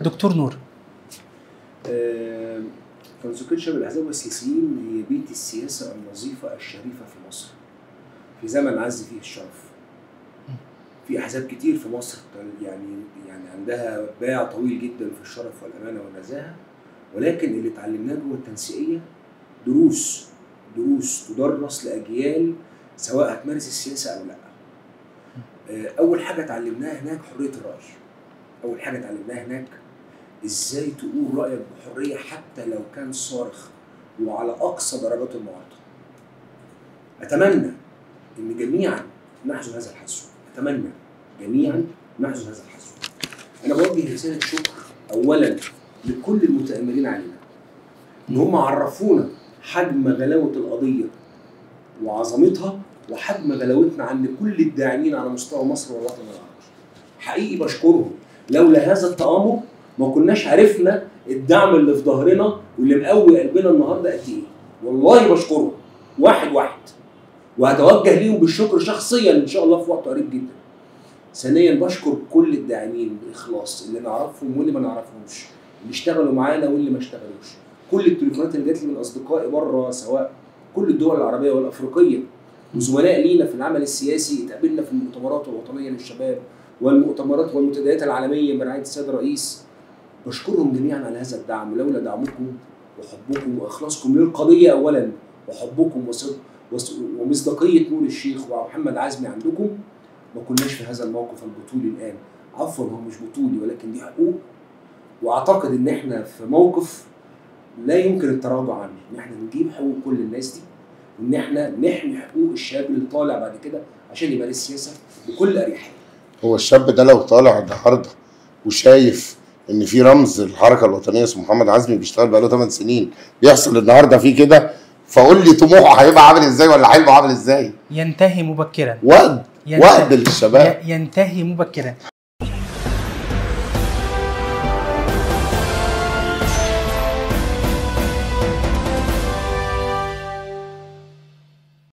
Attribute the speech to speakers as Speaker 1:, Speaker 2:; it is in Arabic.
Speaker 1: دكتور نور.
Speaker 2: تنسيقية شباب الأحزاب والسياسيين هي بيت السياسة النظيفة الشريفة في مصر. في زمن عز فيه الشرف. في أحزاب كتير في مصر يعني يعني عندها باع طويل جدا في الشرف والأمانة والنزاهة. ولكن اللي اتعلمناه جوه التنسيقية دروس دروس تدرس لأجيال سواء هتمارس السياسة أو لأ. آه، أول حاجة اتعلمناها هناك حرية الرأي. أول حاجة اتعلمناها هناك إزاي تقول رأيك بحرية حتى لو كان صارخ وعلى أقصى درجات المعارضة. أتمنى إن جميعا نحذو هذا الحذو، أتمنى جميعا نحذو هذا الحذو. أنا بوجه رسالة شكر اولا لكل المتأملين علينا إن هم عرفونا حجم غلاوة القضية وعظمتها وحجم غلاوتنا عند كل الداعمين على مستوى مصر والوطن العربي. حقيقي بشكرهم لولا هذا التآمر ما كناش عرفنا الدعم اللي في ظهرنا واللي مقوي قلبنا النهارده قد إيه. والله بشكرهم واحد واحد. وهتوجه ليهم بالشكر شخصيا إن شاء الله في وقت قريب جدا. ثانيا بشكر كل الداعمين باخلاص اللي نعرفهم واللي ما نعرفهمش. اللي اشتغلوا معانا واللي ما اشتغلوش. كل التليفونات اللي جات لي من أصدقائي بره سواء كل الدول العربية والأفريقية. وزملاء لينا في العمل السياسي اتقابلنا في المؤتمرات الوطنية للشباب. والمؤتمرات والمنتديات العالمية برعايه السيد الرئيس بشكرهم جميعا على هذا الدعم لولا دعمكم وحبكم وإخلاصكم للقضية اولا وحبكم ومصداقية نور الشيخ ومحمد عزمي عندكم. ما كناش في هذا الموقف البطولي الآن. عفوا هو مش بطولي ولكن دي حقوق. وأعتقد إن إحنا في موقف لا يمكن التراجع عنه. إن إحنا نجيب حقوق كل الناس دي وإن إحنا نحمي حقوق الشاب اللي طالع بعد كده عشان يمارس السياسة بكل أريحية.
Speaker 3: هو الشاب ده لو طالع النهارده وشايف إن في رمز الحركه الوطنية اسمه محمد عزمي بيشتغل بقاله 8 سنين بيحصل النهارده فيه كده فقول لي طموحه هيبقى عامل إزاي ولا حلمه عامل إزاي؟
Speaker 1: ينتهي مبكرا.
Speaker 3: وقت وقت للشباب.
Speaker 1: ينتهي مبكرا.